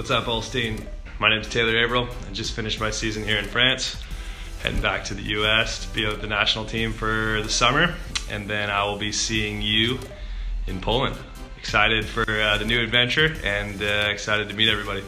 What's up, Olsztyn? My name's Taylor Averill. I just finished my season here in France, heading back to the US to be with the national team for the summer, and then I will be seeing you in Poland. Excited for uh, the new adventure and uh, excited to meet everybody.